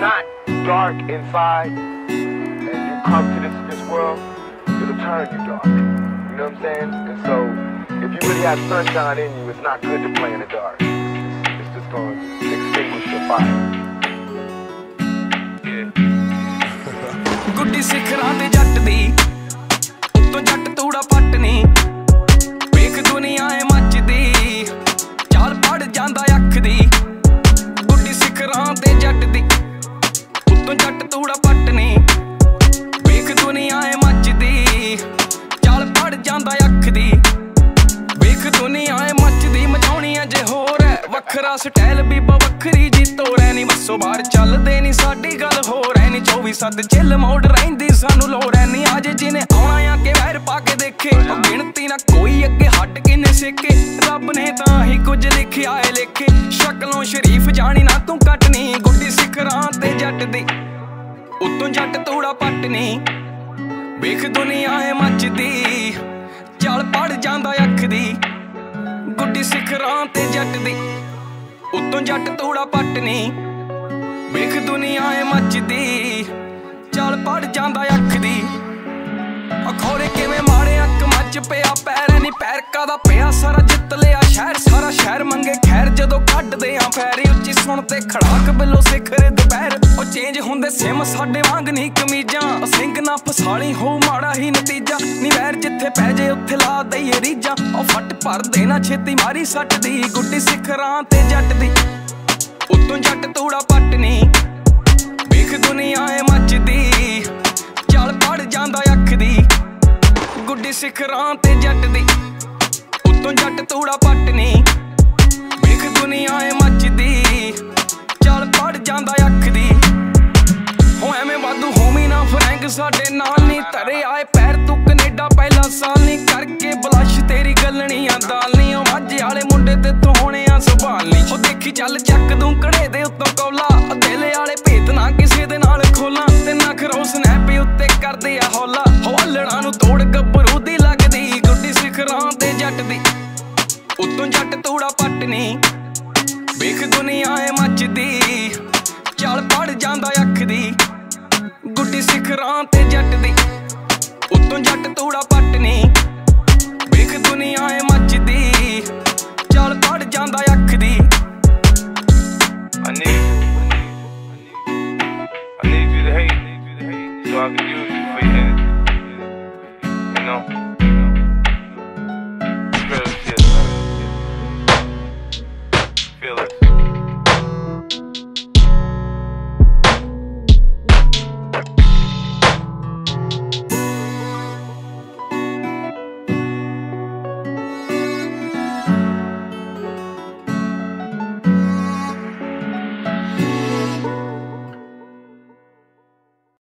not dark inside and you come to this, this world, it'll turn you dark. You know what I'm saying? And so, if you really have sunshine in you, it's not good to play in the dark. It's, it's just going to extinguish your fire. ਗੁੱਡੀ ਵੱਖਰਾ style ਬੀਬਾ ਵੱਖਰੀ ਜੀ ਤੋੜੈ ਨਹੀਂ ਵਸੋ ਬਾਹਰ ਚੱਲਦੇ ਨਹੀਂ ਸਾਡੀ ਗੱਲ ਹੋਰ ਐ ਨਹੀਂ 24 ਸੱਤ ਚਿੱਲ ਮੋੜ ਰਹਿੰਦੀ, ਸਾਨੂੰ ਲੋੜ ਐ ਨਹੀਂ ਅੱਜ ਜਿਹਨੇ ਆਉਣਾ ਆ ਕੇ ਵੈਰ ਪਾ ਕੇ ਦੇਖੇ। ਗਿਣਤੀ ਨਾ ਕੋਈ ਅੱਗੇ ਹੱਟ ਕਿਨੇ ਸਿੱਕੇ। ਰੱਬ ਨੇ ਤਾਂ ਹੀ ਕੁਝ ਲਿਖਿਆ ਏ ਲੇਖੇ। ਸ਼ਕਲੋਂ ਸ਼ਰੀਫ ਜਾਣੀ ਨਾ ਤੂੰ ਕੱਟਣੀ, ਗੁੱਡੀ ਸਿਖਰਾਂ ਤੇ ਜੱਟ ਦੀ। ਉਤੋਂ ਜੱਟ ਤੂੜਾ ਪੱਟਣੀ, ਵੇਖ ਦੁਨੀਆ ਏ ਮੱਚਦੀ। ਚੱਲ ਪੜ ਜਾਂਦਾ ਅੱਖ ਦੀ, ਗੁੱਡੀ ਸਿਖਰਾਂ ਤੇ ਜੱਟ ਦੀ। ਉਤੋਂ ਜੱਟ ਤੂੜਾ ਪੱਟਣੀ ਵੇਖ ਦੁਨੀਆ ਏ ਮੱਚਦੀ। ਚੱਲ ਪੜ ਜਾਂਦਾ ਅੱਖ ਦੀ। ਅਖੋਰੇ ਕਿਵੇਂ ਮਾਰੇ ਅੱਖ ਮੱਚ ਪਿਆ, ਪੈਰ ਨਹੀਂ ਪੈਰ ਕਾਦਾ ਪਿਆ। ਸਾਰਾ ਜਿੱਤ ਲਿਆ ਸ਼ਹਿਰ, ਸਾਰਾ ਸ਼ਹਿਰ ਮੰਗੇ ਖੈਰ। ਜਦੋਂ ਕੱਢਦੇ ਆ ਫੈਰੀ, ਉੱਚੀ ਸੁਣ ਤੇ ਖੜਾਕ ਬਿੱਲੋ ਸਿਖਰ ਦੁਪਹਿਰ ਹੁੰਦੇ ਸਿਮ ਸਾਡੇ ਵਾਂਗ ਨਹੀਂ ਕਮੀਜ਼ਾਂ। ਸਿੰਘ ਨਾ ਫਸਾਲੀ ਹੋ ਮਾੜਾ ਹੀ ਨਤੀਜਾ। ਨੀ ਵੈਰ ਜਿੱਥੇ ਪੈ ਜੇ ਉੱਥੇ ਲਾ ਦਈਏ ਰੀਜਾਂ ਉਹ ਫੱਟ ਭਰ ਦੇ ਛੇਤੀ, ਮਾਰੀ ਸੱਟ ਦੀ। ਗੁੱਡੀ ਸਿਖਰਾਂ ਤੇ ਜੱਟ ਦੀ। ਉਤੋਂ ਜੱਟ ਤੂੜਾ ਪੱਟ ਨਹੀਂ ਵੇਖ ਦੁਨੀਆ ਏ ਮੱਚਦੀ। ਚੱਲ ਪੜ ਜਾਂਦਾ ਅੱਖ ਦੀ। ਗੁੱਡੀ ਸਿਖਰਾਂ ਤੇ ਜੱਟ ਦੀ। ਉਤੋਂ ਜੱਟ ਤੂੜਾ ਪੱਟ ਨਹੀਂ ਵਾਧੂ ਹੋਮੀ ਨਾ ਫਰੈਂਕ ਸਾਡੇ ਨਾਲ ਨਹੀਂ ਧਰੇ ਆਏ ਪੈਰ ਤੂੰ ਕੈਨੇਡਾ ਪਹਿਲਾ ਸਾਲ ਨਹੀਂ ਕਰਕੇ ਬਲਸ਼ ਤੇਰੀ ਗੱਲਣੀਆਂ ਦਾਲ ਮਾਝੇ ਵਾਲੇ ਮੁੰਡੇ ਤੇ ਤੂੰ ਹੋਣੇ ਆ ਸੰਭਾਲ ਨਹੀਂ ਉਹ ਦੇਖੀ ਚੱਲ ਚੱਕ ਦੂੰ ਕੜੇ ਦੇ ਉੱਤੋਂ ਕੌਲਾ। ਦਿਲ ਵਾਲੇ ਭੇਤ ਨਾ ਕਿਸੇ ਦੇ ਨਾਲ ਖੋਲਾਂ। ਤੇ ਨਾ ਖਰੋ ਸਨੈਪ ਉੱਤੇ ਕਰਦੇ ਆ ਹੌਲਾ। ਹੌਲੜਾਂ ਨੂੰ ਤੋੜ ਗੱਭਰੂ ਦੀ ਲੱਗਦੀ। ਗੁੱਡੀ ਸਿਖਰਾਂ ਤੇ ਜੱਟ ਦੀ ਉਤੋਂ ਜੱਟ ਤੂੜਾ ਪੱਟਣੀ। ਵੇਖ ਦੁਨੀਆ ਏ ਮੱਚਦੀ। ਚੱਲ ਪੜ ਜਾਂਦਾ ਅੱਖ ਦੀ। ਖਰਾਂ ਤੇ ਜੱਟ ਦੀ ਉਤੋਂ ਜੱਟ ਤੂੜਾ ਪੱਟ ਨੇ ਵੇਖ ਦੁਨੀਆ ਏ ਮੱਚਦੀ ਚਾਲ ਪੜ ਜਾਂਦਾ ਅੱਖ ਦੀ ਅਨੇ I need you to hate, so I can use you for your head. You know?